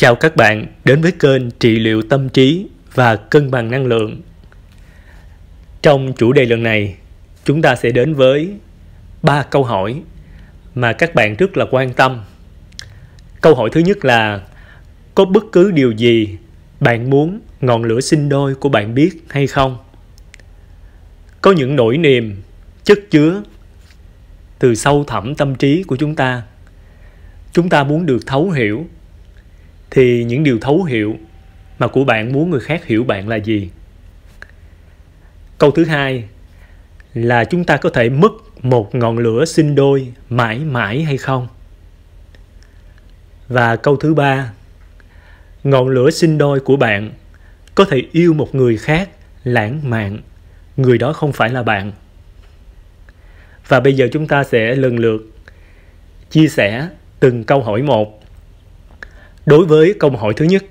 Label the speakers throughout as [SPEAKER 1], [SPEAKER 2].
[SPEAKER 1] Chào các bạn đến với kênh trị liệu tâm trí và cân bằng năng lượng. Trong chủ đề lần này, chúng ta sẽ đến với ba câu hỏi mà các bạn rất là quan tâm. Câu hỏi thứ nhất là có bất cứ điều gì bạn muốn ngọn lửa sinh đôi của bạn biết hay không? Có những nỗi niềm chất chứa từ sâu thẳm tâm trí của chúng ta. Chúng ta muốn được thấu hiểu thì những điều thấu hiểu mà của bạn muốn người khác hiểu bạn là gì? Câu thứ hai là chúng ta có thể mất một ngọn lửa sinh đôi mãi mãi hay không? Và câu thứ ba, ngọn lửa sinh đôi của bạn có thể yêu một người khác lãng mạn, người đó không phải là bạn. Và bây giờ chúng ta sẽ lần lượt chia sẻ từng câu hỏi một đối với câu hỏi thứ nhất,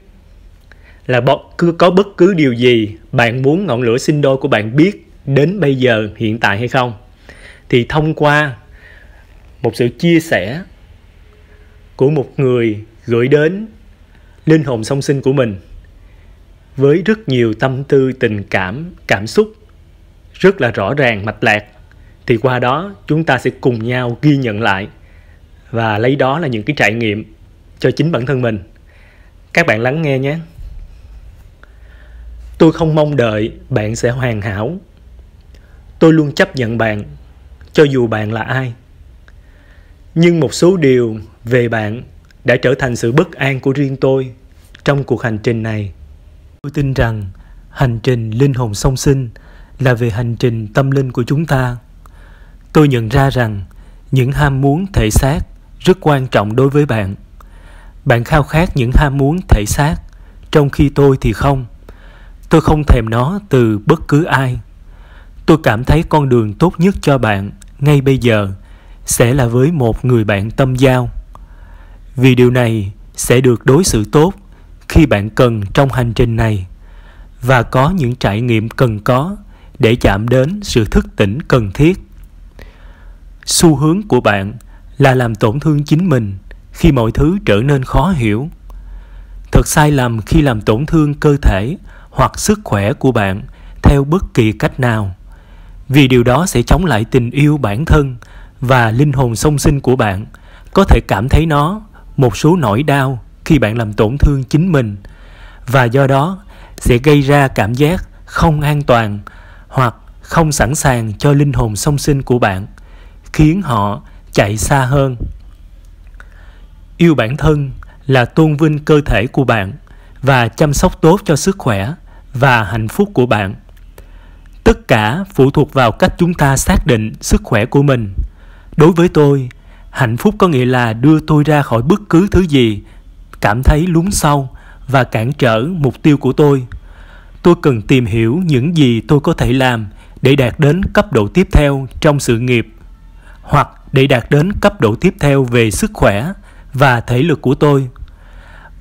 [SPEAKER 1] là cứ có bất cứ điều gì bạn muốn ngọn lửa sinh đôi của bạn biết đến bây giờ, hiện tại hay không? Thì thông qua một sự chia sẻ của một người gửi đến linh hồn song sinh của mình với rất nhiều tâm tư, tình cảm cảm xúc rất là rõ ràng, mạch lạc, thì qua đó chúng ta sẽ cùng nhau ghi nhận lại và lấy đó là những cái trải nghiệm cho chính bản thân mình các bạn lắng nghe nhé. Tôi không mong đợi bạn sẽ hoàn hảo. Tôi luôn chấp nhận bạn, cho dù bạn là ai. Nhưng một số điều về bạn đã trở thành sự bất an của riêng tôi trong cuộc hành trình này. Tôi tin rằng hành trình linh hồn song sinh là về hành trình tâm linh của chúng ta. Tôi nhận ra rằng những ham muốn thể xác rất quan trọng đối với bạn bạn khao khát những ham muốn thể xác, trong khi tôi thì không. Tôi không thèm nó từ bất cứ ai. Tôi cảm thấy con đường tốt nhất cho bạn ngay bây giờ sẽ là với một người bạn tâm giao. Vì điều này sẽ được đối xử tốt khi bạn cần trong hành trình này và có những trải nghiệm cần có để chạm đến sự thức tỉnh cần thiết. Xu hướng của bạn là làm tổn thương chính mình khi mọi thứ trở nên khó hiểu. Thật sai lầm khi làm tổn thương cơ thể hoặc sức khỏe của bạn theo bất kỳ cách nào, vì điều đó sẽ chống lại tình yêu bản thân và linh hồn song sinh của bạn. Có thể cảm thấy nó một số nỗi đau khi bạn làm tổn thương chính mình, và do đó sẽ gây ra cảm giác không an toàn hoặc không sẵn sàng cho linh hồn song sinh của bạn, khiến họ chạy xa hơn yêu bản thân là tôn vinh cơ thể của bạn và chăm sóc tốt cho sức khỏe và hạnh phúc của bạn. Tất cả phụ thuộc vào cách chúng ta xác định sức khỏe của mình. Đối với tôi, hạnh phúc có nghĩa là đưa tôi ra khỏi bất cứ thứ gì cảm thấy lún sâu và cản trở mục tiêu của tôi. Tôi cần tìm hiểu những gì tôi có thể làm để đạt đến cấp độ tiếp theo trong sự nghiệp hoặc để đạt đến cấp độ tiếp theo về sức khỏe và thể lực của tôi.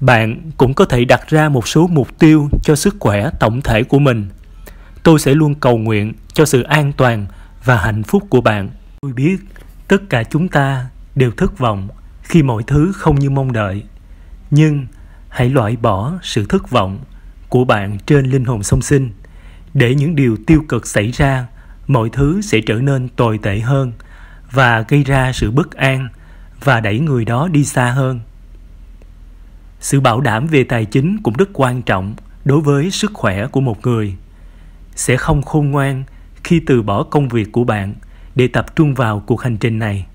[SPEAKER 1] Bạn cũng có thể đặt ra một số mục tiêu cho sức khỏe tổng thể của mình. Tôi sẽ luôn cầu nguyện cho sự an toàn và hạnh phúc của bạn. Tôi biết tất cả chúng ta đều thất vọng khi mọi thứ không như mong đợi. Nhưng hãy loại bỏ sự thất vọng của bạn trên linh hồn song sinh. Để những điều tiêu cực xảy ra, mọi thứ sẽ trở nên tồi tệ hơn và gây ra sự bất an và đẩy người đó đi xa hơn. Sự bảo đảm về tài chính cũng rất quan trọng đối với sức khỏe của một người. Sẽ không khôn ngoan khi từ bỏ công việc của bạn để tập trung vào cuộc hành trình này.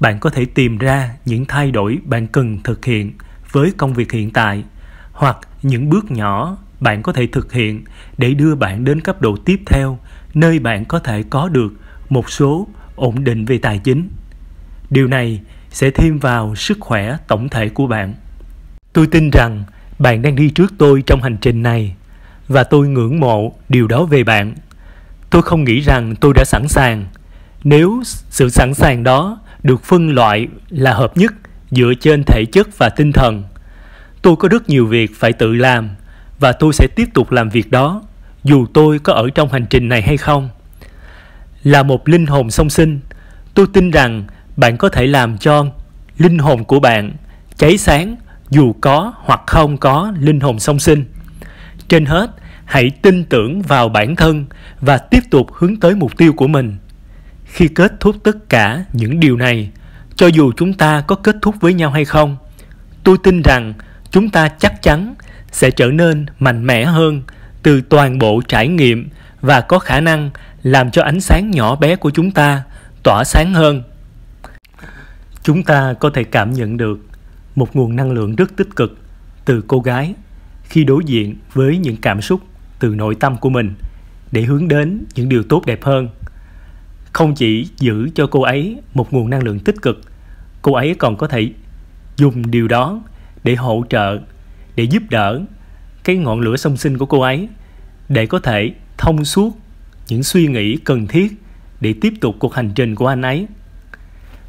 [SPEAKER 1] Bạn có thể tìm ra những thay đổi bạn cần thực hiện với công việc hiện tại hoặc những bước nhỏ bạn có thể thực hiện để đưa bạn đến cấp độ tiếp theo nơi bạn có thể có được một số ổn định về tài chính. Điều này sẽ thêm vào sức khỏe tổng thể của bạn. Tôi tin rằng bạn đang đi trước tôi trong hành trình này, và tôi ngưỡng mộ điều đó về bạn. Tôi không nghĩ rằng tôi đã sẵn sàng. Nếu sự sẵn sàng đó được phân loại là hợp nhất dựa trên thể chất và tinh thần, tôi có rất nhiều việc phải tự làm, và tôi sẽ tiếp tục làm việc đó, dù tôi có ở trong hành trình này hay không. Là một linh hồn song sinh, tôi tin rằng bạn có thể làm cho linh hồn của bạn cháy sáng dù có hoặc không có linh hồn song sinh. Trên hết, hãy tin tưởng vào bản thân và tiếp tục hướng tới mục tiêu của mình. Khi kết thúc tất cả những điều này, cho dù chúng ta có kết thúc với nhau hay không, tôi tin rằng chúng ta chắc chắn sẽ trở nên mạnh mẽ hơn từ toàn bộ trải nghiệm và có khả năng làm cho ánh sáng nhỏ bé của chúng ta tỏa sáng hơn chúng ta có thể cảm nhận được một nguồn năng lượng rất tích cực từ cô gái khi đối diện với những cảm xúc từ nội tâm của mình để hướng đến những điều tốt đẹp hơn. Không chỉ giữ cho cô ấy một nguồn năng lượng tích cực, cô ấy còn có thể dùng điều đó để hỗ trợ, để giúp đỡ cái ngọn lửa song sinh của cô ấy để có thể thông suốt những suy nghĩ cần thiết để tiếp tục cuộc hành trình của anh ấy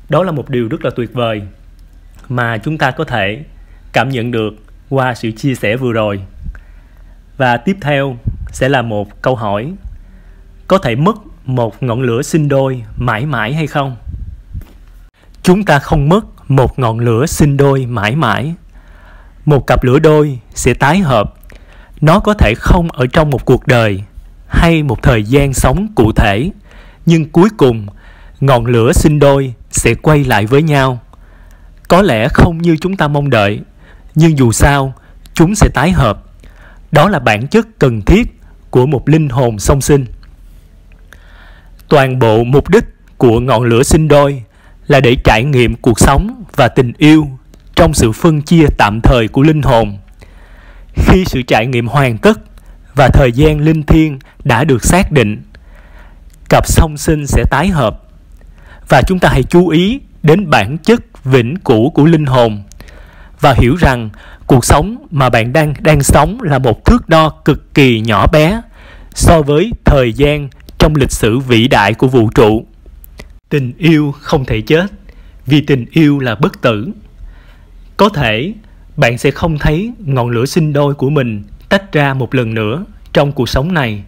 [SPEAKER 1] đó là một điều rất là tuyệt vời mà chúng ta có thể cảm nhận được qua sự chia sẻ vừa rồi. Và tiếp theo sẽ là một câu hỏi. Có thể mất một ngọn lửa sinh đôi mãi mãi hay không? Chúng ta không mất một ngọn lửa sinh đôi mãi mãi. Một cặp lửa đôi sẽ tái hợp. Nó có thể không ở trong một cuộc đời hay một thời gian sống cụ thể, nhưng cuối cùng ngọn lửa sinh đôi sẽ quay lại với nhau. Có lẽ không như chúng ta mong đợi, nhưng dù sao, chúng sẽ tái hợp. Đó là bản chất cần thiết của một linh hồn song sinh. Toàn bộ mục đích của ngọn lửa sinh đôi là để trải nghiệm cuộc sống và tình yêu trong sự phân chia tạm thời của linh hồn. Khi sự trải nghiệm hoàn tất và thời gian linh thiêng đã được xác định, cặp song sinh sẽ tái hợp và chúng ta hãy chú ý đến bản chất vĩnh cửu của linh hồn và hiểu rằng cuộc sống mà bạn đang đang sống là một thước đo cực kỳ nhỏ bé so với thời gian trong lịch sử vĩ đại của vũ trụ. Tình yêu không thể chết, vì tình yêu là bất tử. Có thể bạn sẽ không thấy ngọn lửa sinh đôi của mình tách ra một lần nữa trong cuộc sống này,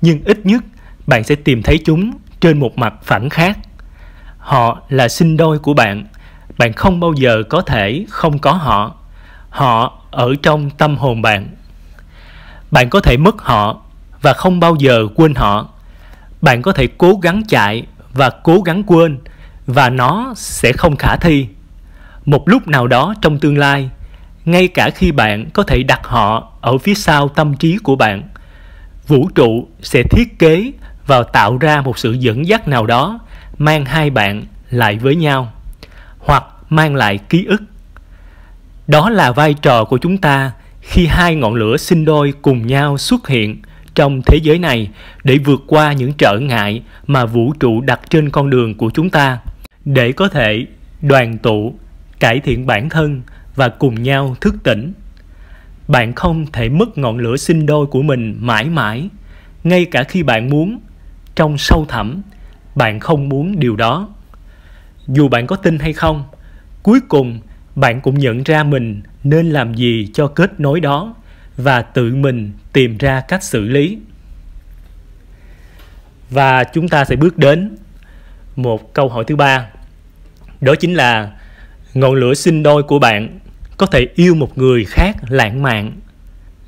[SPEAKER 1] nhưng ít nhất bạn sẽ tìm thấy chúng trên một mặt phẳng khác họ là sinh đôi của bạn. Bạn không bao giờ có thể không có họ. Họ ở trong tâm hồn bạn. Bạn có thể mất họ và không bao giờ quên họ. Bạn có thể cố gắng chạy và cố gắng quên và nó sẽ không khả thi. Một lúc nào đó trong tương lai, ngay cả khi bạn có thể đặt họ ở phía sau tâm trí của bạn, vũ trụ sẽ thiết kế và tạo ra một sự dẫn dắt nào đó mang hai bạn lại với nhau, hoặc mang lại ký ức. Đó là vai trò của chúng ta khi hai ngọn lửa sinh đôi cùng nhau xuất hiện trong thế giới này để vượt qua những trở ngại mà vũ trụ đặt trên con đường của chúng ta để có thể đoàn tụ, cải thiện bản thân và cùng nhau thức tỉnh. Bạn không thể mất ngọn lửa sinh đôi của mình mãi mãi, ngay cả khi bạn muốn, trong sâu thẳm bạn không muốn điều đó. Dù bạn có tin hay không, cuối cùng bạn cũng nhận ra mình nên làm gì cho kết nối đó và tự mình tìm ra cách xử lý. Và chúng ta sẽ bước đến một câu hỏi thứ ba. Đó chính là ngọn lửa sinh đôi của bạn có thể yêu một người khác lãng mạn.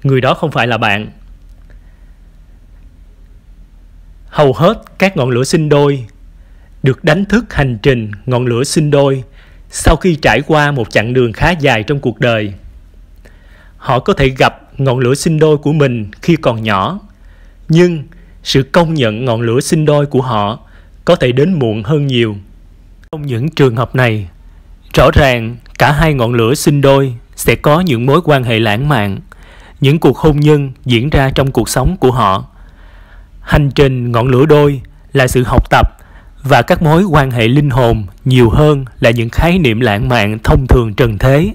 [SPEAKER 1] Người đó không phải là bạn. Hầu hết các ngọn lửa sinh đôi được đánh thức hành trình ngọn lửa sinh đôi sau khi trải qua một chặng đường khá dài trong cuộc đời. Họ có thể gặp ngọn lửa sinh đôi của mình khi còn nhỏ, nhưng sự công nhận ngọn lửa sinh đôi của họ có thể đến muộn hơn nhiều. Trong những trường hợp này, rõ ràng cả hai ngọn lửa sinh đôi sẽ có những mối quan hệ lãng mạn, những cuộc hôn nhân diễn ra trong cuộc sống của họ hành trình ngọn lửa đôi là sự học tập và các mối quan hệ linh hồn nhiều hơn là những khái niệm lãng mạn thông thường trần thế.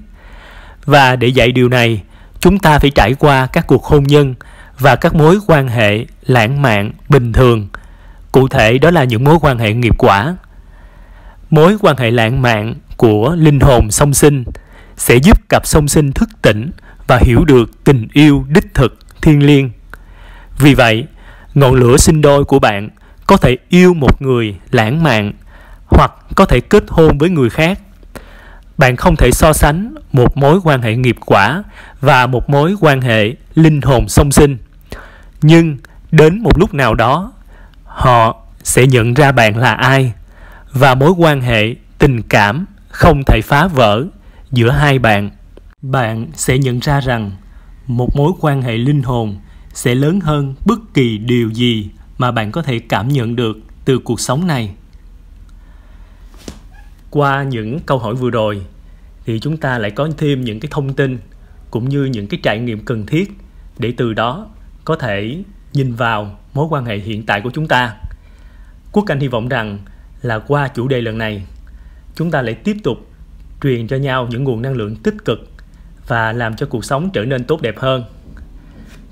[SPEAKER 1] Và để dạy điều này, chúng ta phải trải qua các cuộc hôn nhân và các mối quan hệ lãng mạn bình thường. Cụ thể đó là những mối quan hệ nghiệp quả. Mối quan hệ lãng mạn của linh hồn song sinh sẽ giúp cặp song sinh thức tỉnh và hiểu được tình yêu đích thực, thiêng liêng. Vì vậy ngọn lửa sinh đôi của bạn có thể yêu một người lãng mạn hoặc có thể kết hôn với người khác. Bạn không thể so sánh một mối quan hệ nghiệp quả và một mối quan hệ linh hồn song sinh. Nhưng đến một lúc nào đó, họ sẽ nhận ra bạn là ai và mối quan hệ tình cảm không thể phá vỡ giữa hai bạn. Bạn sẽ nhận ra rằng một mối quan hệ linh hồn sẽ lớn hơn bất kỳ điều gì mà bạn có thể cảm nhận được từ cuộc sống này. Qua những câu hỏi vừa rồi, thì chúng ta lại có thêm những cái thông tin cũng như những cái trải nghiệm cần thiết để từ đó có thể nhìn vào mối quan hệ hiện tại của chúng ta. Quốc anh hy vọng rằng là qua chủ đề lần này, chúng ta lại tiếp tục truyền cho nhau những nguồn năng lượng tích cực và làm cho cuộc sống trở nên tốt đẹp hơn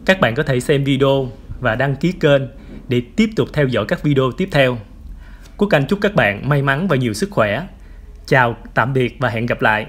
[SPEAKER 1] các bạn có thể xem video và đăng ký kênh để tiếp tục theo dõi các video tiếp theo. Quốc anh chúc các bạn may mắn và nhiều sức khỏe. Chào, tạm biệt và hẹn gặp lại.